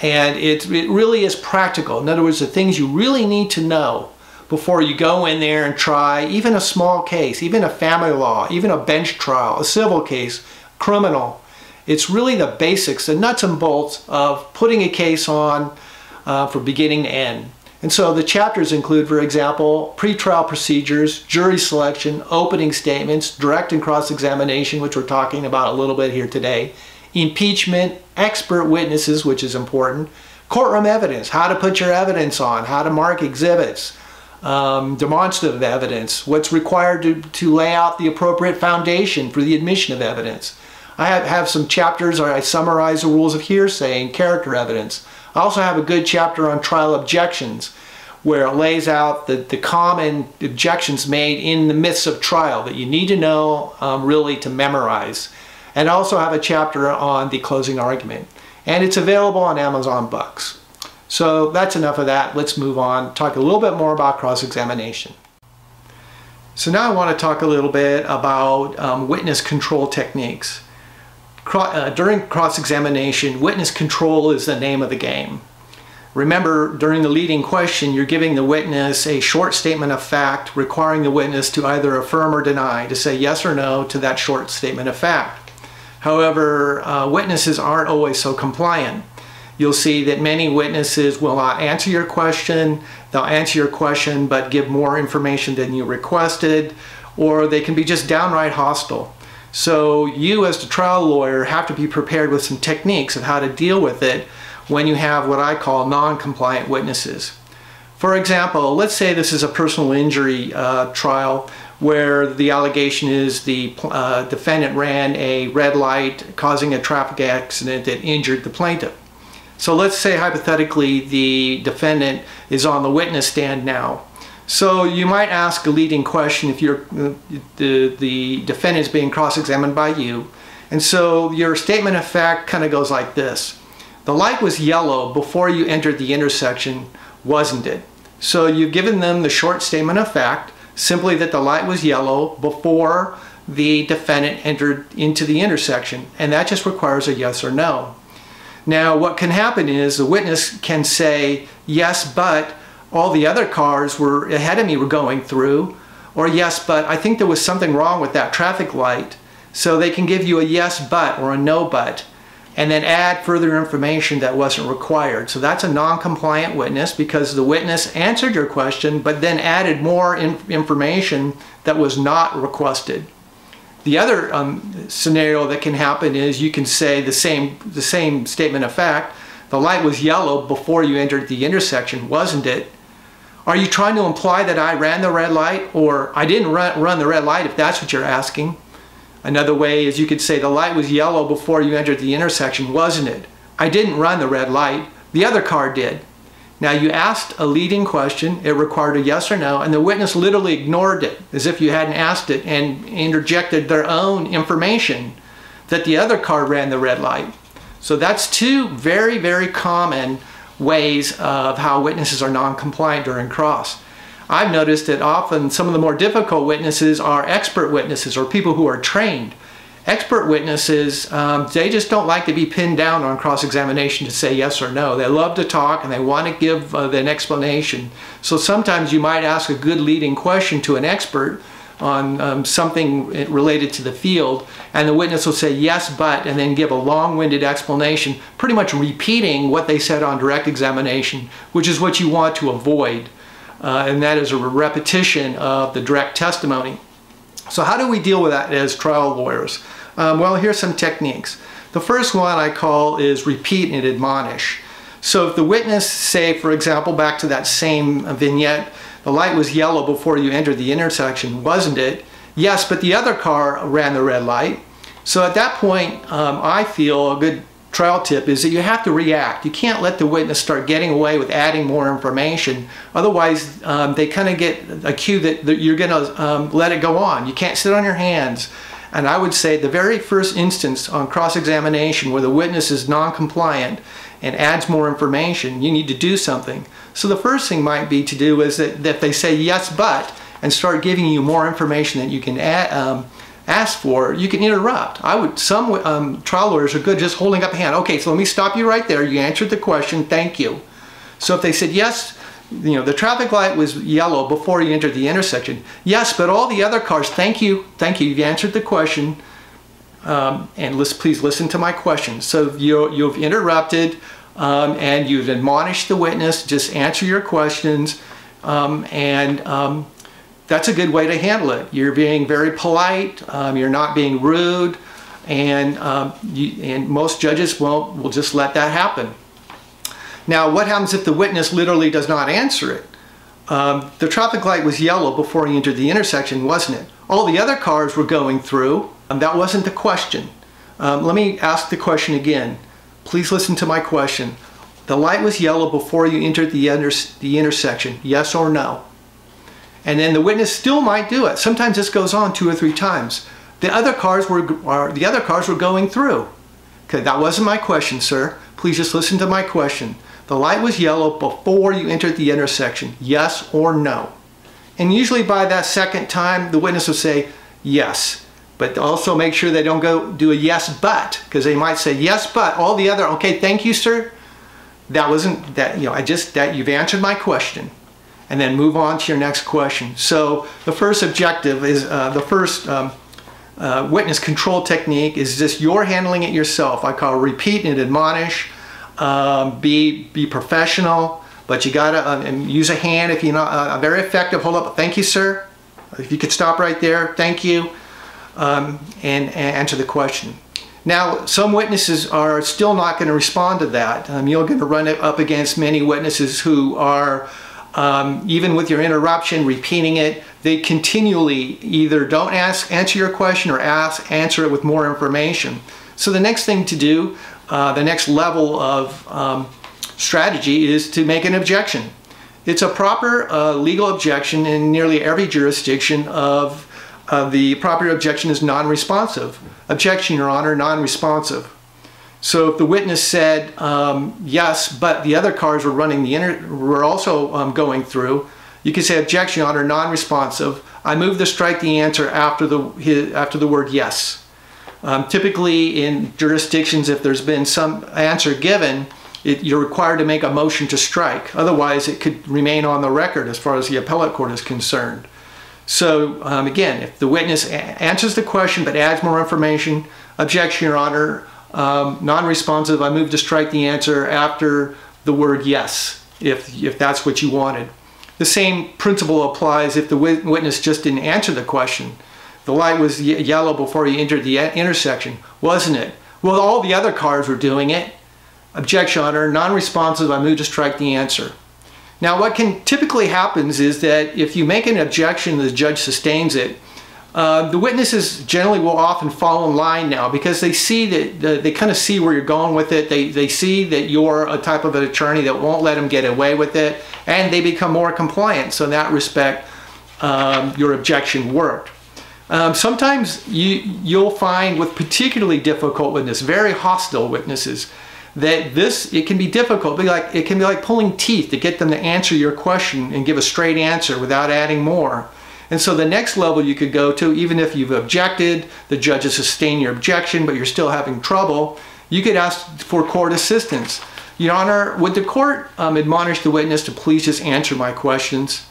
And it, it really is practical. In other words, the things you really need to know before you go in there and try even a small case, even a family law, even a bench trial, a civil case, criminal. It's really the basics, the nuts and bolts of putting a case on uh, from beginning to end. And so the chapters include, for example, pretrial procedures, jury selection, opening statements, direct and cross-examination, which we're talking about a little bit here today, impeachment, expert witnesses, which is important, courtroom evidence, how to put your evidence on, how to mark exhibits, um, demonstrative evidence, what's required to, to lay out the appropriate foundation for the admission of evidence. I have, have some chapters where I summarize the rules of hearsay and character evidence. I also have a good chapter on trial objections where it lays out the, the common objections made in the midst of trial that you need to know um, really to memorize. And I also have a chapter on the closing argument. And it's available on Amazon Books. So that's enough of that. Let's move on, talk a little bit more about cross-examination. So now I want to talk a little bit about um, witness control techniques. Uh, during cross-examination, witness control is the name of the game. Remember, during the leading question, you're giving the witness a short statement of fact requiring the witness to either affirm or deny, to say yes or no to that short statement of fact. However, uh, witnesses aren't always so compliant. You'll see that many witnesses will not answer your question, they'll answer your question but give more information than you requested, or they can be just downright hostile. So you as the trial lawyer have to be prepared with some techniques of how to deal with it when you have what I call non-compliant witnesses. For example, let's say this is a personal injury uh, trial where the allegation is the uh, defendant ran a red light causing a traffic accident that injured the plaintiff. So let's say hypothetically the defendant is on the witness stand now. So you might ask a leading question if you're uh, the, the defendant is being cross-examined by you. And so your statement of fact kind of goes like this. The light was yellow before you entered the intersection, wasn't it? So you've given them the short statement of fact, simply that the light was yellow before the defendant entered into the intersection, and that just requires a yes or no. Now, what can happen is the witness can say, yes, but all the other cars were ahead of me were going through, or yes, but I think there was something wrong with that traffic light. So they can give you a yes, but or a no, but and then add further information that wasn't required. So that's a non-compliant witness because the witness answered your question but then added more in information that was not requested. The other um, scenario that can happen is you can say the same, the same statement of fact, the light was yellow before you entered the intersection, wasn't it? Are you trying to imply that I ran the red light or I didn't run, run the red light if that's what you're asking? Another way is you could say the light was yellow before you entered the intersection, wasn't it? I didn't run the red light. The other car did. Now you asked a leading question, it required a yes or no, and the witness literally ignored it as if you hadn't asked it and interjected their own information that the other car ran the red light. So that's two very, very common ways of how witnesses are non-compliant during cross. I've noticed that often some of the more difficult witnesses are expert witnesses or people who are trained. Expert witnesses, um, they just don't like to be pinned down on cross-examination to say yes or no. They love to talk and they want to give uh, an explanation. So sometimes you might ask a good leading question to an expert on um, something related to the field and the witness will say yes but and then give a long-winded explanation pretty much repeating what they said on direct examination which is what you want to avoid uh, and that is a repetition of the direct testimony. So how do we deal with that as trial lawyers? Um, well, here's some techniques. The first one I call is repeat and admonish. So if the witness, say for example, back to that same vignette, the light was yellow before you entered the intersection, wasn't it? Yes, but the other car ran the red light. So at that point, um, I feel a good trial tip is that you have to react. You can't let the witness start getting away with adding more information. Otherwise, um, they kind of get a cue that, that you're going to um, let it go on. You can't sit on your hands. And I would say the very first instance on cross-examination where the witness is non-compliant and adds more information, you need to do something. So the first thing might be to do is that, that they say yes, but, and start giving you more information that you can add, um, ask for, you can interrupt. I would, some um, trial lawyers are good just holding up a hand. Okay, so let me stop you right there. You answered the question, thank you. So if they said yes, you know, the traffic light was yellow before you entered the intersection. Yes, but all the other cars, thank you, thank you, you've answered the question. Um, and please listen to my question. So you, you've interrupted um, and you've admonished the witness, just answer your questions um, and um, that's a good way to handle it. You're being very polite, um, you're not being rude, and, um, you, and most judges will, will just let that happen. Now, what happens if the witness literally does not answer it? Um, the traffic light was yellow before he entered the intersection, wasn't it? All the other cars were going through. That wasn't the question. Um, let me ask the question again. Please listen to my question. the light was yellow before you entered the, the intersection, yes or no? And then the witness still might do it. Sometimes this goes on two or three times. The other cars were, the other cars were going through. Okay, that wasn't my question, sir. Please just listen to my question. The light was yellow before you entered the intersection, yes or no? And usually by that second time, the witness will say yes. But also make sure they don't go do a yes but, because they might say yes but, all the other, okay, thank you, sir. That wasn't, that, you know, I just, that you've answered my question. And then move on to your next question. So the first objective is, uh, the first um, uh, witness control technique is just you're handling it yourself. I call repeat and admonish. Um, be be professional, but you gotta uh, use a hand if you're not uh, very effective. Hold up, thank you, sir. If you could stop right there, thank you, um, and, and, answer the question. Now, some witnesses are still not going to respond to that. Um, you're going to run up against many witnesses who are, um, even with your interruption, repeating it, they continually either don't ask, answer your question or ask, answer it with more information. So the next thing to do, uh, the next level of um, strategy is to make an objection. It's a proper uh, legal objection in nearly every jurisdiction of uh, the proper objection is non-responsive. Objection, Your Honor, non-responsive. So if the witness said um, yes, but the other cars were running the inter were also um, going through, you can say objection, Your Honor, non-responsive. I move to strike the answer after the his, after the word yes. Um, typically, in jurisdictions, if there's been some answer given, it, you're required to make a motion to strike. Otherwise, it could remain on the record as far as the appellate court is concerned. So um, again, if the witness answers the question but adds more information, objection, Your Honor, um, non-responsive, I move to strike the answer after the word yes, if, if that's what you wanted. The same principle applies if the witness just didn't answer the question. The light was yellow before you entered the intersection, wasn't it? Well, all the other cars were doing it. Objection, Your Honor, non-responsive, I move to strike the answer. Now what can typically happens is that if you make an objection the judge sustains it, uh, the witnesses generally will often fall in line now because they see that they kind of see where you're going with it. They, they see that you're a type of an attorney that won't let them get away with it and they become more compliant. So in that respect, um, your objection worked. Um, sometimes you, you'll find with particularly difficult witnesses, very hostile witnesses, that this it can be difficult be like it can be like pulling teeth to get them to answer your question and give a straight answer without adding more. And so the next level you could go to even if you've objected the judge has sustained your objection but you're still having trouble you could ask for court assistance. Your honor would the court um, admonish the witness to please just answer my questions?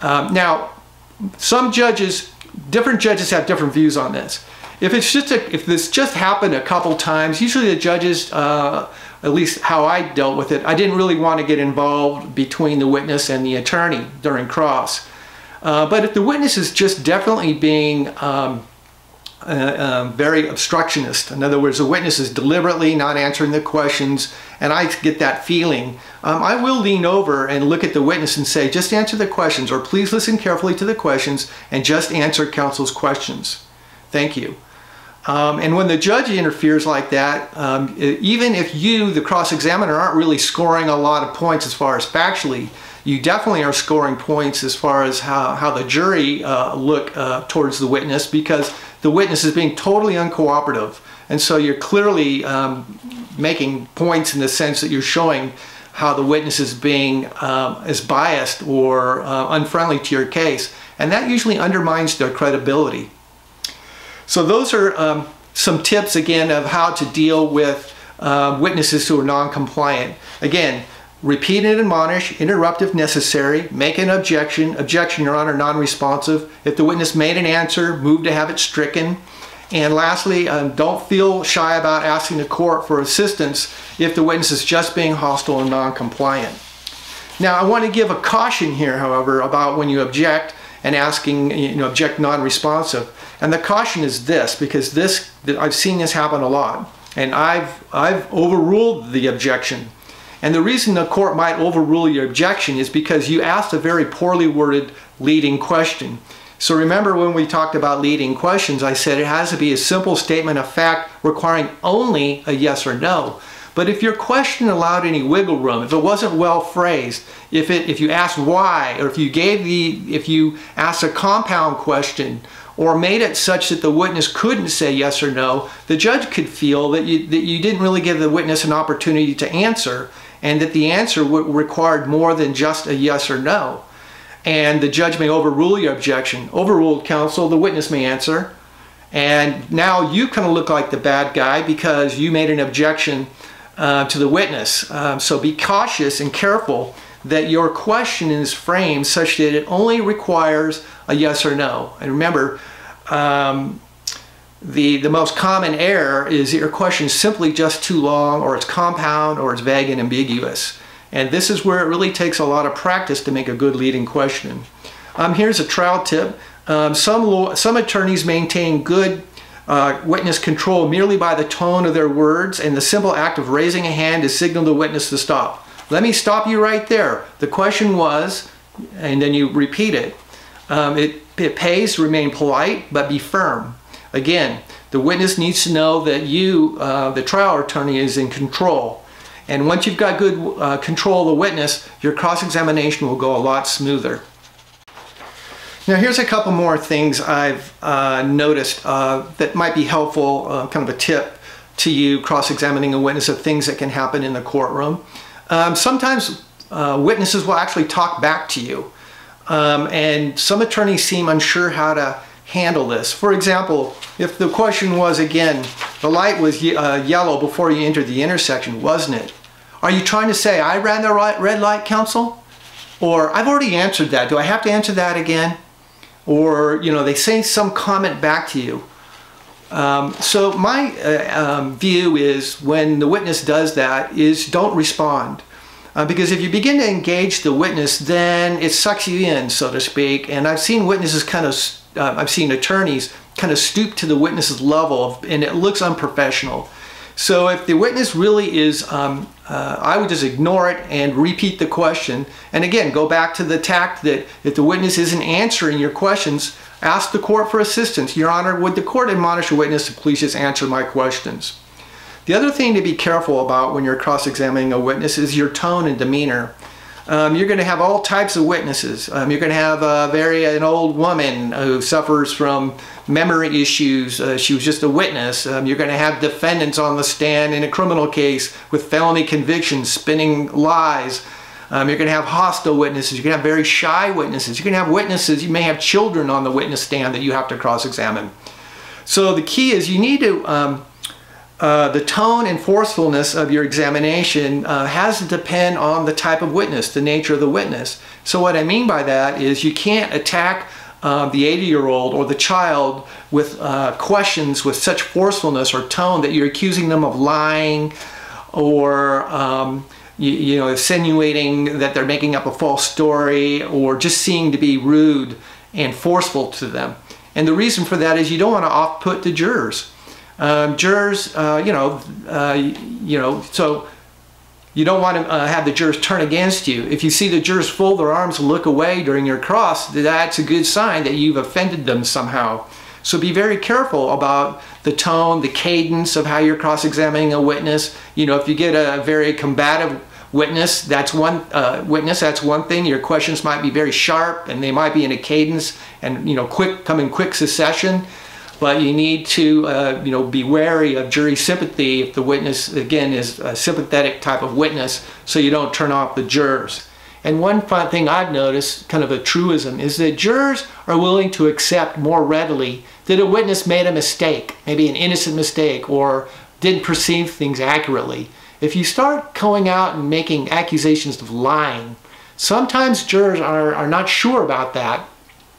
Um, now some judges different judges have different views on this if it's just a, if this just happened a couple times, usually the judges, uh, at least how I dealt with it, I didn't really want to get involved between the witness and the attorney during cross. Uh, but if the witness is just definitely being um, uh, uh, very obstructionist, in other words, the witness is deliberately not answering the questions, and I get that feeling, um, I will lean over and look at the witness and say, just answer the questions, or please listen carefully to the questions and just answer counsel's questions. Thank you. Um, and when the judge interferes like that, um, even if you, the cross-examiner, aren't really scoring a lot of points as far as factually, you definitely are scoring points as far as how, how the jury uh, look uh, towards the witness because the witness is being totally uncooperative. And so you're clearly um, making points in the sense that you're showing how the witness is being um, is biased or uh, unfriendly to your case. And that usually undermines their credibility. So those are um, some tips again of how to deal with uh, witnesses who are non-compliant. Again, repeat and admonish, interrupt if necessary, make an objection, objection, Your Honor, non-responsive. If the witness made an answer, move to have it stricken. And lastly, um, don't feel shy about asking the court for assistance if the witness is just being hostile and non-compliant. Now, I want to give a caution here, however, about when you object and asking, you know, object non-responsive. And the caution is this, because this, I've seen this happen a lot, and I've, I've overruled the objection. And the reason the court might overrule your objection is because you asked a very poorly worded leading question. So remember when we talked about leading questions, I said it has to be a simple statement of fact requiring only a yes or no. But if your question allowed any wiggle room, if it wasn't well phrased, if it if you asked why, or if you gave the if you asked a compound question or made it such that the witness couldn't say yes or no, the judge could feel that you that you didn't really give the witness an opportunity to answer and that the answer required more than just a yes or no. And the judge may overrule your objection. Overruled counsel, the witness may answer. And now you kind of look like the bad guy because you made an objection uh, to the witness. Um, so be cautious and careful that your question is framed such that it only requires a yes or no. And remember, um, the, the most common error is that your question is simply just too long or it's compound or it's vague and ambiguous. And this is where it really takes a lot of practice to make a good leading question. Um, here's a trial tip. Um, some, law, some attorneys maintain good uh, witness control merely by the tone of their words and the simple act of raising a hand to signal the witness to stop. Let me stop you right there. The question was, and then you repeat it. Um, it, it pays to remain polite, but be firm. Again, the witness needs to know that you, uh, the trial attorney, is in control. And once you've got good uh, control of the witness, your cross-examination will go a lot smoother. Now here's a couple more things I've uh, noticed uh, that might be helpful, uh, kind of a tip to you cross-examining a witness of things that can happen in the courtroom. Um, sometimes uh, witnesses will actually talk back to you. Um, and some attorneys seem unsure how to handle this. For example, if the question was again, the light was uh, yellow before you entered the intersection, wasn't it? Are you trying to say I ran the red light, counsel? Or I've already answered that. Do I have to answer that again? Or you know they say some comment back to you. Um, so my uh, um, view is when the witness does that is don't respond. Uh, because if you begin to engage the witness, then it sucks you in, so to speak. And I've seen witnesses kind of, uh, I've seen attorneys kind of stoop to the witness's level, and it looks unprofessional. So if the witness really is, um, uh, I would just ignore it and repeat the question. And again, go back to the tact that if the witness isn't answering your questions, ask the court for assistance. Your Honor, would the court admonish a witness to please just answer my questions? The other thing to be careful about when you're cross-examining a witness is your tone and demeanor. Um, you're going to have all types of witnesses. Um, you're going to have a very an old woman who suffers from memory issues. Uh, she was just a witness. Um, you're going to have defendants on the stand in a criminal case with felony convictions, spinning lies. Um, you're going to have hostile witnesses. You're going to have very shy witnesses. You're going to have witnesses. You may have children on the witness stand that you have to cross-examine. So the key is you need to um, uh, the tone and forcefulness of your examination uh, has to depend on the type of witness, the nature of the witness. So what I mean by that is you can't attack uh, the 80-year-old or the child with uh, questions with such forcefulness or tone that you're accusing them of lying or um, you, you, know insinuating that they're making up a false story or just seeming to be rude and forceful to them. And the reason for that is you don't want to off-put the jurors. Um, jurors, uh, you know, uh, you know, so you don't want to uh, have the jurors turn against you. If you see the jurors fold their arms and look away during your cross, that's a good sign that you've offended them somehow. So be very careful about the tone, the cadence of how you're cross-examining a witness. You know, if you get a very combative witness, that's one uh, witness. That's one thing. Your questions might be very sharp, and they might be in a cadence and you know, quick, come in quick succession but you need to uh, you know be wary of jury sympathy if the witness again is a sympathetic type of witness so you don't turn off the jurors. And one fun thing I've noticed kind of a truism is that jurors are willing to accept more readily that a witness made a mistake maybe an innocent mistake or didn't perceive things accurately. If you start going out and making accusations of lying sometimes jurors are, are not sure about that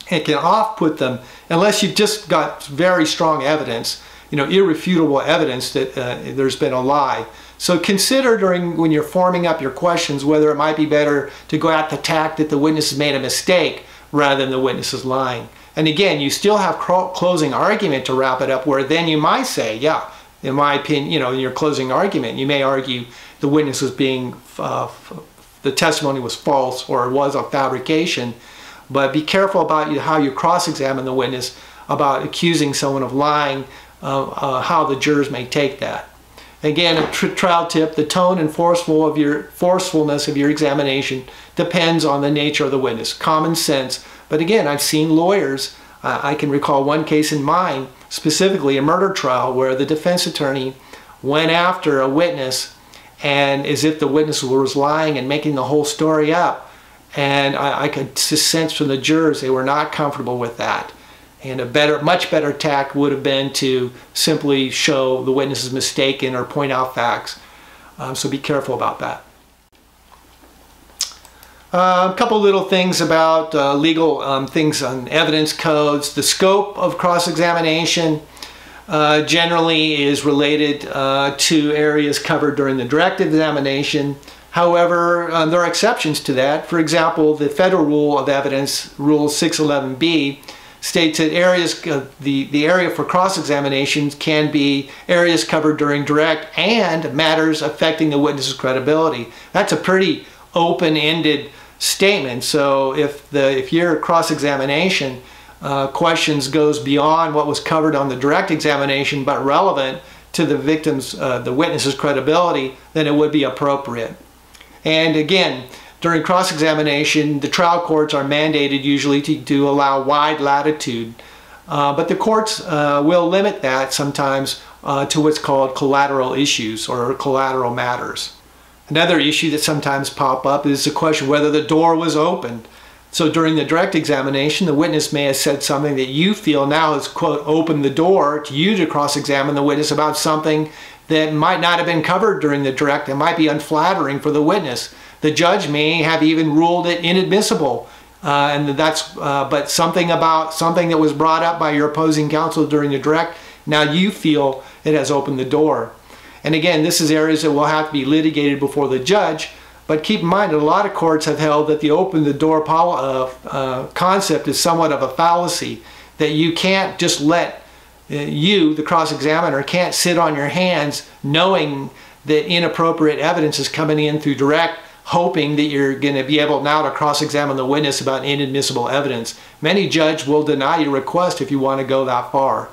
and can off-put them unless you've just got very strong evidence, you know, irrefutable evidence that uh, there's been a lie. So consider during when you're forming up your questions whether it might be better to go at the tack that the witness has made a mistake rather than the witness is lying. And again, you still have closing argument to wrap it up where then you might say, yeah, in my opinion, you know, in your closing argument, you may argue the witness was being, uh, the testimony was false or it was a fabrication but be careful about how you cross-examine the witness about accusing someone of lying, uh, uh, how the jurors may take that. Again, a trial tip, the tone and forceful of your, forcefulness of your examination depends on the nature of the witness. Common sense. But again, I've seen lawyers, uh, I can recall one case in mind, specifically a murder trial where the defense attorney went after a witness and as if the witness was lying and making the whole story up. And I, I could sense from the jurors they were not comfortable with that. And a better, much better tack would have been to simply show the witness is mistaken or point out facts. Um, so be careful about that. Uh, a couple little things about uh, legal um, things on evidence codes. The scope of cross-examination uh, generally is related uh, to areas covered during the direct examination. However, uh, there are exceptions to that. For example, the Federal Rule of Evidence, Rule 611B, states that areas, uh, the, the area for cross-examination can be areas covered during direct and matters affecting the witness's credibility. That's a pretty open-ended statement. So if, the, if your cross-examination uh, questions goes beyond what was covered on the direct examination but relevant to the victim's, uh, the witness's credibility, then it would be appropriate. And again, during cross-examination, the trial courts are mandated usually to, to allow wide latitude, uh, but the courts uh, will limit that sometimes uh, to what's called collateral issues or collateral matters. Another issue that sometimes pop up is the question whether the door was opened. So during the direct examination, the witness may have said something that you feel now has, quote, opened the door to you to cross-examine the witness about something that might not have been covered during the direct. It might be unflattering for the witness. The judge may have even ruled it inadmissible. Uh, and that's, uh, but something about something that was brought up by your opposing counsel during the direct, now you feel it has opened the door. And again, this is areas that will have to be litigated before the judge, but keep in mind that a lot of courts have held that the open the door uh, uh, concept is somewhat of a fallacy, that you can't just let you, the cross-examiner, can't sit on your hands knowing that inappropriate evidence is coming in through direct hoping that you're going to be able now to cross-examine the witness about inadmissible evidence. Many judges will deny your request if you want to go that far.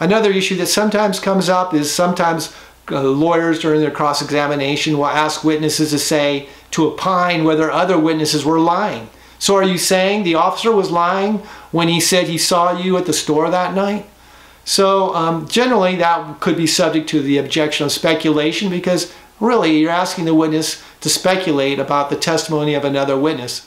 Another issue that sometimes comes up is sometimes uh, lawyers during their cross-examination will ask witnesses to say, to opine whether other witnesses were lying. So are you saying the officer was lying when he said he saw you at the store that night? So um, generally that could be subject to the objection of speculation because really you're asking the witness to speculate about the testimony of another witness.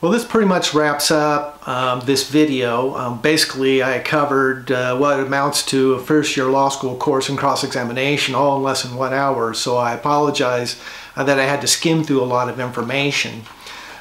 Well, this pretty much wraps up um, this video. Um, basically, I covered uh, what amounts to a first year law school course in cross-examination all in less than one hour, so I apologize uh, that I had to skim through a lot of information.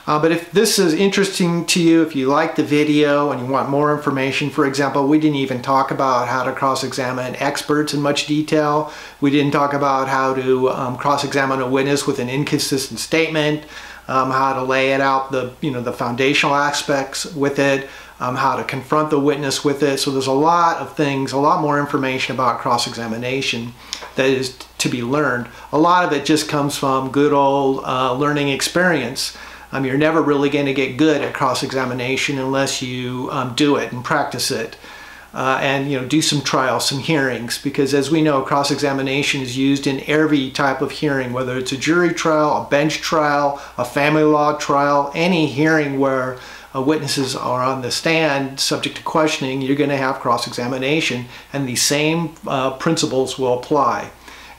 Uh, but if this is interesting to you, if you like the video and you want more information, for example, we didn't even talk about how to cross-examine experts in much detail. We didn't talk about how to um, cross-examine a witness with an inconsistent statement um, how to lay it out, the, you know, the foundational aspects with it, um, how to confront the witness with it. So there's a lot of things, a lot more information about cross-examination that is to be learned. A lot of it just comes from good old uh, learning experience. Um, you're never really going to get good at cross-examination unless you um, do it and practice it uh, and you know do some trials, some hearings, because as we know, cross-examination is used in every type of hearing, whether it's a jury trial, a bench trial, a family law trial, any hearing where uh, witnesses are on the stand subject to questioning, you're going to have cross-examination, and the same uh, principles will apply.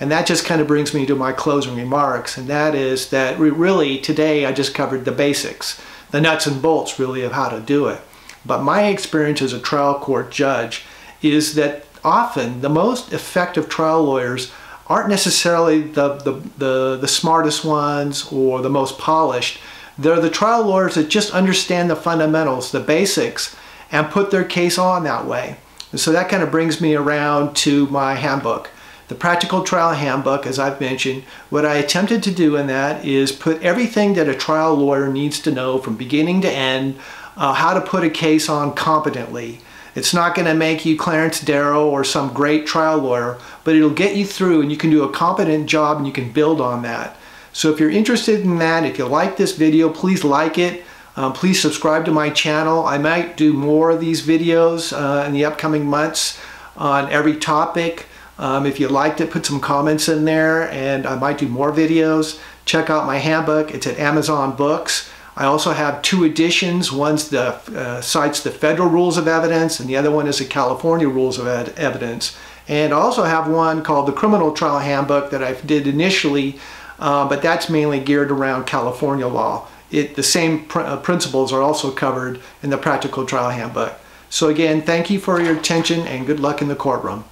And that just kind of brings me to my closing remarks, and that is that we really today I just covered the basics, the nuts and bolts really of how to do it. But my experience as a trial court judge is that often the most effective trial lawyers aren't necessarily the, the, the, the, smartest ones or the most polished. They're the trial lawyers that just understand the fundamentals, the basics, and put their case on that way. And so that kind of brings me around to my handbook. The Practical Trial Handbook, as I've mentioned, what I attempted to do in that is put everything that a trial lawyer needs to know from beginning to end uh, how to put a case on competently. It's not going to make you Clarence Darrow or some great trial lawyer, but it'll get you through and you can do a competent job and you can build on that. So if you're interested in that, if you like this video, please like it. Um, please subscribe to my channel. I might do more of these videos uh, in the upcoming months on every topic. Um, if you liked it, put some comments in there and I might do more videos. Check out my handbook. It's at Amazon Books. I also have two editions. One's the uh, cites the federal rules of evidence and the other one is the California rules of evidence. And I also have one called the Criminal Trial Handbook that I did initially, uh, but that's mainly geared around California law. It, the same pr uh, principles are also covered in the Practical Trial Handbook. So again, thank you for your attention and good luck in the courtroom.